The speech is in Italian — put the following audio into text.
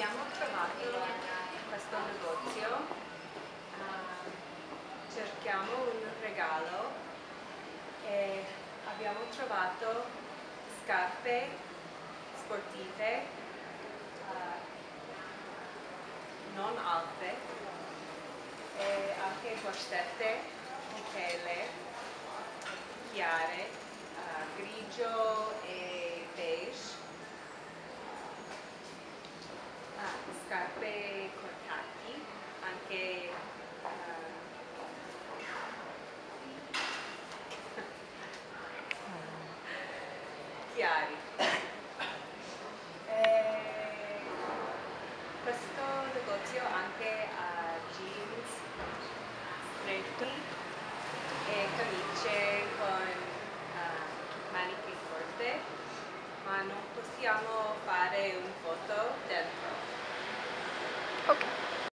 abbiamo trovato questo negozio, uh, cerchiamo un regalo e abbiamo trovato scarpe sportive uh, non alte e anche borstette di pelle chiare, uh, grigio e beige scarpe con tacchi, anche uh, chiari. E questo negozio anche ha jeans stretti e camicie con uh, maniche corte, ma non possiamo fare